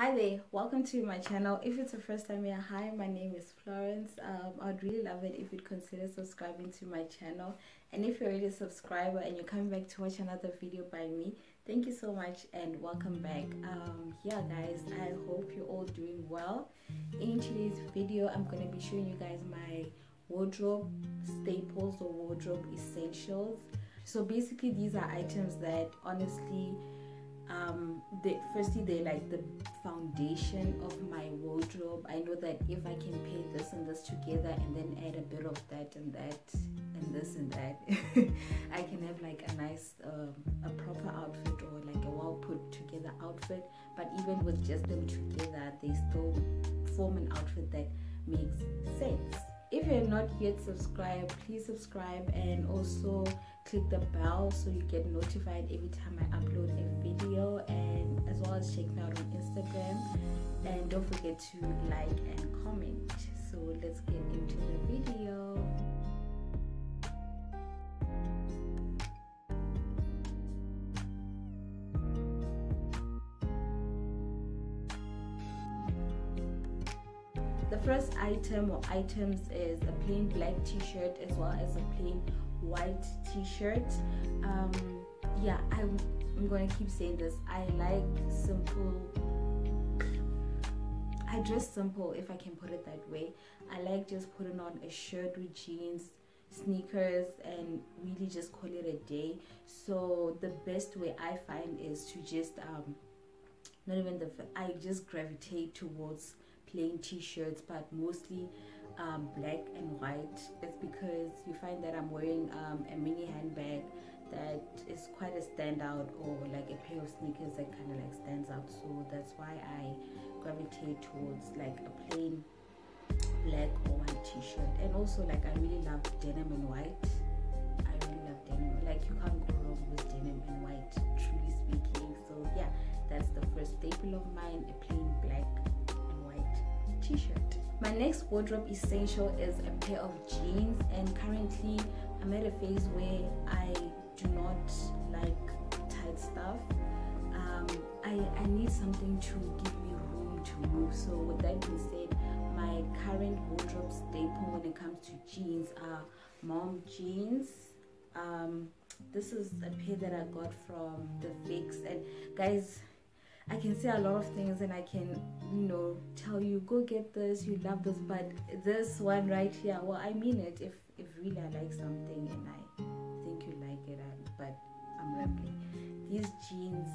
Hi there, welcome to my channel. If it's the first time here, hi, my name is Florence. Um, I'd really love it if you'd consider subscribing to my channel. And if you're already a subscriber and you're coming back to watch another video by me, thank you so much and welcome back. Um, yeah guys, I hope you're all doing well. In today's video, I'm going to be showing you guys my wardrobe staples or wardrobe essentials. So basically these are items that honestly um they firstly they're like the foundation of my wardrobe. I know that if i can pair this and this together and then add a bit of that and that and this and that i can have like a nice um, a proper outfit or like a well put together outfit. But even with just them together they still form an outfit that makes sense if you're not yet subscribed please subscribe and also click the bell so you get notified every time I upload a video and as well as check me out on Instagram. And don't forget to like and comment. So let's get into the video first item or items is a plain black t-shirt as well as a plain white t-shirt. Um yeah i'm, I'm gonna keep saying this. I like simple i dress simple if i can put it that way. I like just putting on a shirt with jeans sneakers and really just call it a day. So the best way i find is to just um not even the i just gravitate towards plain t-shirts but mostly um, black and white. It's because you find that I'm wearing um, a mini handbag that is quite a standout or like a pair of sneakers that kind of like stands out. So that's why I gravitate towards like a plain black or white t-shirt. And also like I really love denim and white. I really love denim. Like you can't go wrong with denim and white truly speaking. So yeah that's the first staple of mine a plain black t-shirt my next wardrobe essential is a pair of jeans and currently I'm at a phase where I do not like tight stuff. Um, I, I need something to give me room to move. So with that being said, my current wardrobe staple when it comes to jeans are mom jeans. Um, this is a pair that I got from the Fix and guys I can say a lot of things and I can, you know, tell you go get this, you love this, but this one right here, well, I mean it. If if really I like something and I think you like it, I, but I'm rambling. These jeans,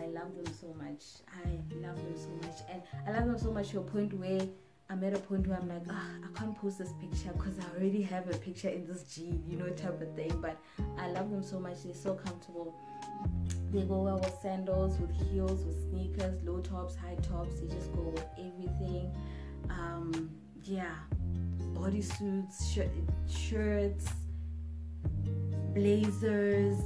I love them so much. I love them so much, and I love them so much to a point where I'm at a point where I'm like, oh, I can't post this picture because I already have a picture in this jean, you know, type of thing. But I love them so much. They're so comfortable. They go with sandals, with heels, with sneakers, low tops, high tops. They just go with everything. Um, yeah, bodysuits, sh- shirts, blazers.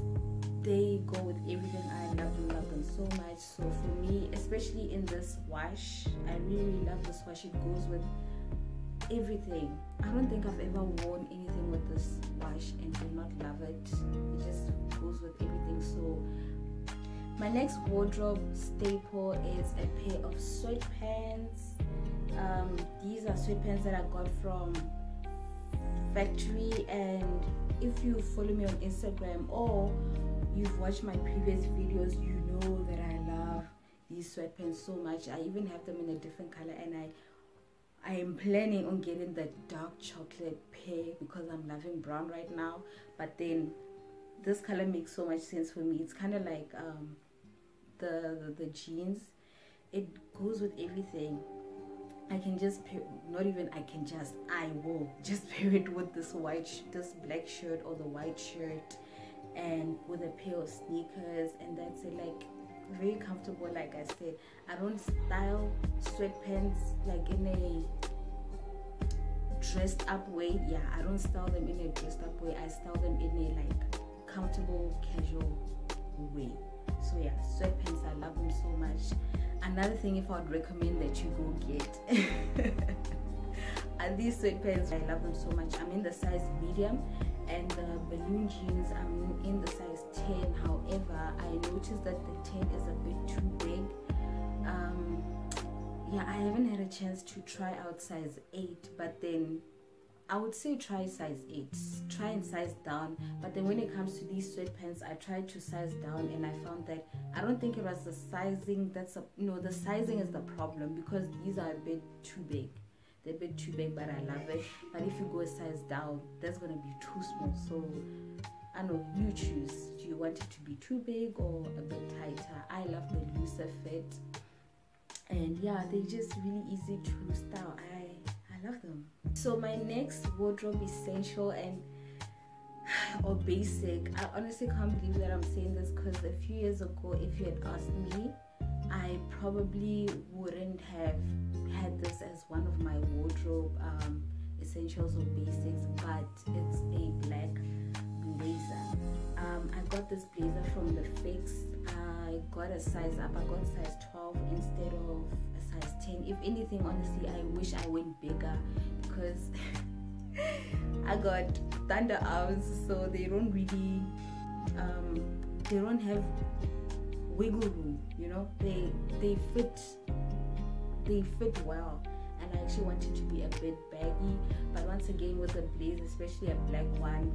They go with everything. I love them, love them so much. So for me, especially in this wash, I really love this wash. It goes with everything. I don't think I've ever worn anything with this wash and did not love it. It just goes with everything. My next wardrobe staple is a pair of sweatpants. Um, these are sweatpants that I got from Factorie and if you follow me on Instagram or you've watched my previous videos you know that I love these sweatpants so much. I even have them in a different color and I I am planning on getting the dark chocolate pair because I'm loving brown right now. But then this color makes so much sense for me. It's kind of like um, the, the, the jeans it goes with everything. I can just pair, not even I can just I will just pair it with this white this black shirt or the white shirt and with a pair of sneakers and that's it. Like very comfortable like I said. I don't style sweatpants like in a dressed up way. Yeah I don't style them in a dressed up way. I style them in a like comfortable casual way so yeah sweatpants I love them so much. Another thing if I would recommend that you go get are these sweatpants. I love them so much. I'm in the size medium and the balloon jeans I'm in the size 10 however I noticed that the 10 is a bit too big. Um, yeah i haven't had a chance to try out size 8 but then I would say try size 8 try and size down but then when it comes to these sweatpants I tried to size down and I found that I don't think it was the sizing that's a no the sizing is the problem because these are a bit too big. They're a bit too big but I love it. But if you go a size down that's gonna be too small. So I know you choose. Do you want it to be too big or a bit tighter? I love the looser fit and yeah they're just really easy to style. I I love them. So my next wardrobe essential and or basic I honestly can't believe that I'm saying this because a few years ago if you had asked me I probably wouldn't have had this as one of my wardrobe um, essentials or basics but it's a black blazer. Um, I got this blazer from the fix. I got a size up I got size 12 instead of 10 if anything honestly I wish I went bigger because I got thunder arms so they don't really um, they don't have wiggle room you know? They they fit they fit well. And I actually wanted to be a bit baggy but once again with a blazer especially a black one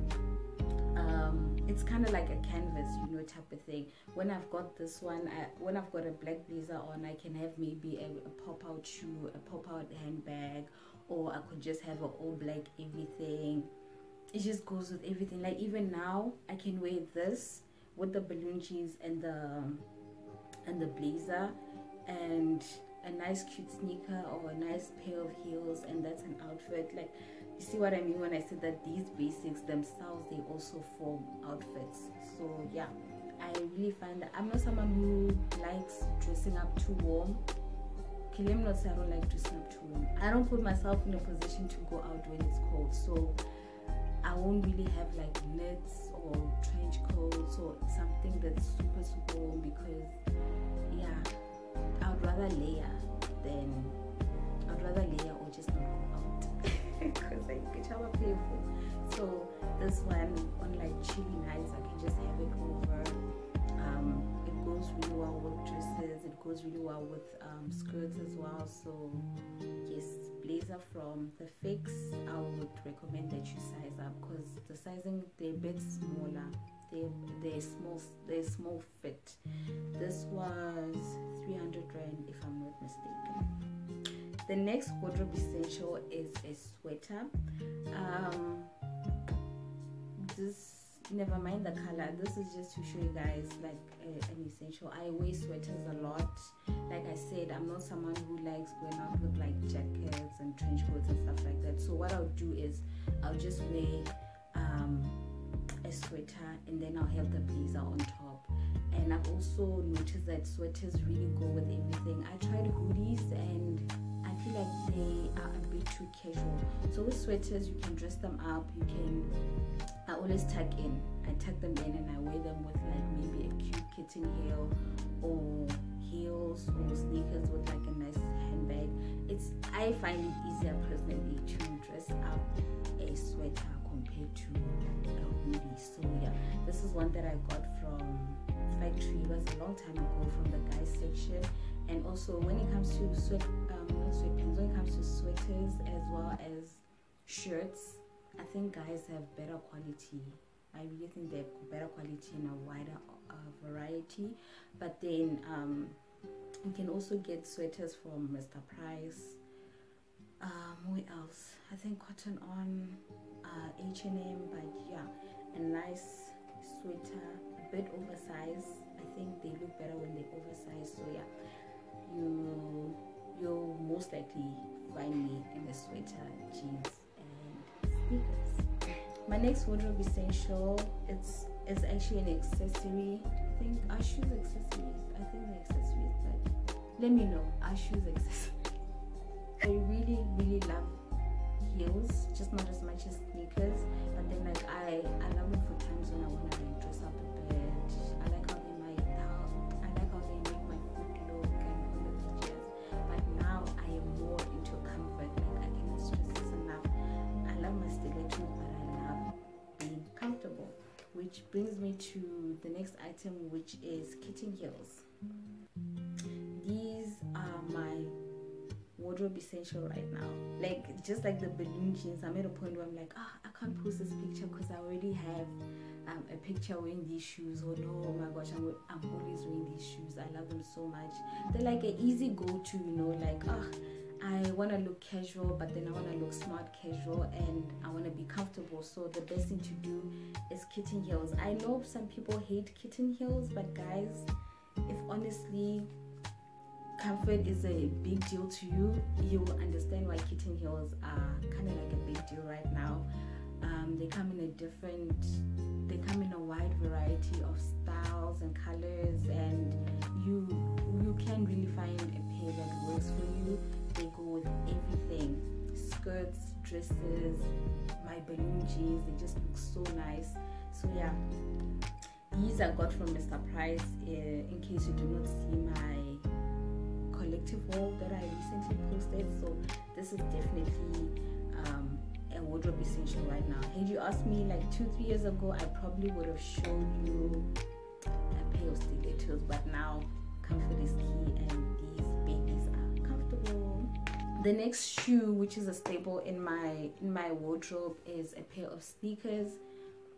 um, it's kind of like a canvas you know type of thing. When I've got this one I, when I've got a black blazer on I can have maybe a, a pop out shoe a pop out handbag or I could just have an all black everything. It just goes with everything. Like even now I can wear this with the balloon jeans and the and the blazer and a nice cute sneaker or a nice pair of heels and that's an outfit. Like you see what I mean when I said that these basics themselves they also form outfits. So yeah I really find that I'm not someone who likes dressing up too warm. Okay let me not say I don't like dressing up too warm. I don't put myself in a position to go out when it's cold. So I won't really have like knits or trench coats or something that's super super warm because yeah I'd rather layer than I'd rather layer or just not go out because I get our playful. So this one on like chilly nights I can just have it over. Um, it goes really well with dresses. It goes really well with um, skirts as well. So yes blazer from the fix i would recommend that you size up because the sizing they're a bit smaller. They they're small they're small fit. This was 300 rand if i'm not mistaken the next wardrobe essential is a sweater. Um this never mind the color. This is just to show you guys like an essential. I wear sweaters a lot. Like i said i'm not someone who likes going out with like jackets and trench coats and stuff like that. So what i'll do is i'll just wear um, a sweater and then i'll have the blazer on top. And i've also noticed that sweaters really go with everything. I tried hoodies and too casual so with sweaters you can dress them up you can I always tuck in. I tuck them in and I wear them with like maybe a cute kitten heel or heels or sneakers with like a nice handbag. It's I find it easier personally to dress up a sweater compared to a hoodie. So yeah, this is one that I got from Factorie. It was a long time ago from the guys section. And also when it comes to sweat um not sweatpants, when it comes to sweaters as well as shirts I think guys have better quality. I really think they have better quality in a wider uh, variety. But then um, you can also get sweaters from Mr. Price. Um, where else? I think Cotton On, uh, H&M. But yeah, a nice sweater, a bit oversized. I think they look better when they're oversized. So yeah, you you'll most likely find me in the sweater jeans and sneakers. My next wardrobe essential it's is actually an accessory. I think I shoes accessories. I think the accessories, but let me know. I shoes accessories. I really really love heels, just not as much as sneakers. But then like I I love brings me to the next item, which is kitten heels. These are my wardrobe essential right now. Like just like the balloon jeans, I'm at a point where I'm like, ah, oh, I can't post this picture because I already have um, a picture wearing these shoes. Oh no, oh my gosh, I'm, I'm always wearing these shoes. I love them so much. They're like an easy go-to, you know, like ah. Oh, I want to look casual, but then I want to look smart casual and I want to be comfortable. So the best thing to do is kitten heels. I know some people hate kitten heels, but guys, if honestly comfort is a big deal to you, you will understand why kitten heels are kind of like a big deal right now. Um, they come in a different, they come in a wide variety of styles and colors, and you you can really find a pair that works for you. They go with everything, skirts, dresses, my balloon jeans. They just look so nice. So yeah, these I got from Mr. Price. Uh, in case you do not see my collective haul that I recently posted. So this is definitely um, a wardrobe essential right now. Had you asked me like two, three years ago, I probably would have shown you a pair of stilettos. But now comfort is key, and these. The next shoe, which is a staple in my in my wardrobe, is a pair of sneakers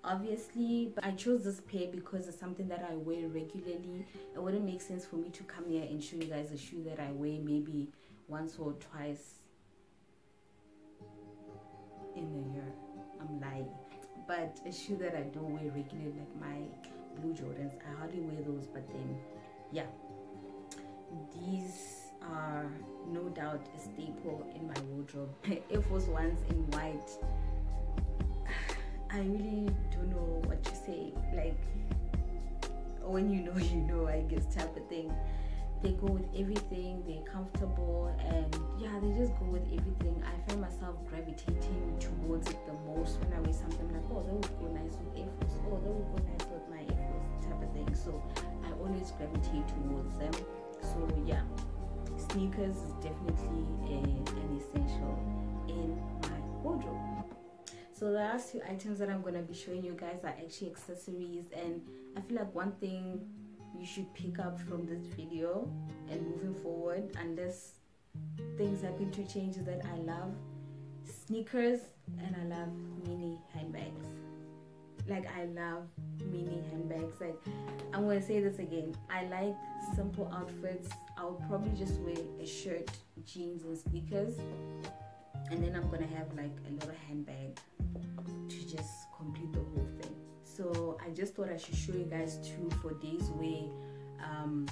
obviously. But i chose this pair because it's something that i wear regularly. It wouldn't make sense for me to come here and show you guys a shoe that i wear maybe once or twice in a year. I'm lying. But a shoe that i don't wear regularly like my blue jordans i hardly wear those but then yeah. These are no doubt a staple in my wardrobe air force ones in white I really don't know what to say. Like when you know, you know, I guess type of thing. They go with everything. They're comfortable, and yeah, they just go with everything. I find myself gravitating towards it the most when I wear something like, oh, that would go nice with Air Force. Oh, that would go nice with my Air Force type of thing. So I always gravitate towards them. So yeah, sneakers is definitely a, an essential in my wardrobe. So the last two items that i'm going to be showing you guys are actually accessories and i feel like one thing you should pick up from this video and moving forward unless things happen to change that i love sneakers and i love mini handbags. Like i love mini handbags. Like i'm going to say this again. I like simple outfits i'll probably just wear a shirt jeans and sneakers. And then i'm gonna have like a little handbag to just complete the whole thing. So i just thought i should show you guys two for days where um,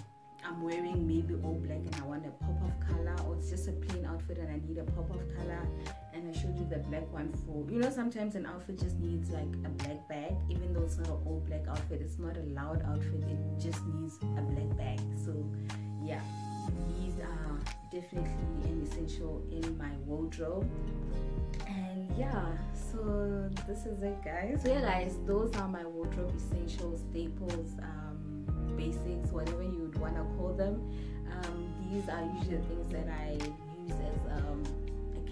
i'm wearing maybe all black and i want a pop of color or it's just a plain outfit and i need a pop of color and i showed you the black one for you know sometimes an outfit just needs like a black bag even though it's not an all black outfit it's not a loud outfit it just needs a black bag. So yeah these are definitely an essential in my wardrobe. And yeah so this is it guys. Guys those are my wardrobe essentials staples um, basics whatever you would want to call them. Um, these are usually the things that i use as um,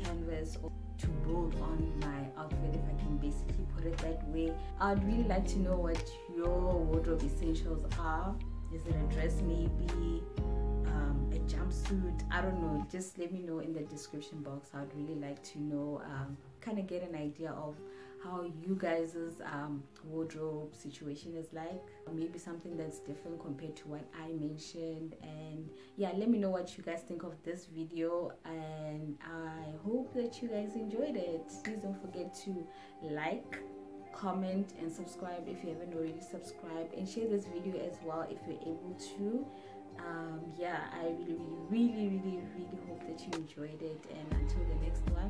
canvas to build on my outfit if i can basically put it that way. I'd really like to know what your wardrobe essentials are. Is it a dress maybe Um, a jumpsuit? I don't know. Just let me know in the description box. I'd really like to know um, kind of get an idea of how you guys's um, wardrobe situation is like. Maybe something that's different compared to what i mentioned. And yeah let me know what you guys think of this video. And i hope that you guys enjoyed it. Please don't forget to like comment and subscribe if you haven't already subscribed. And share this video as well if you're able to. Um, yeah, I really, really, really, really hope that you enjoyed it. And until the next one,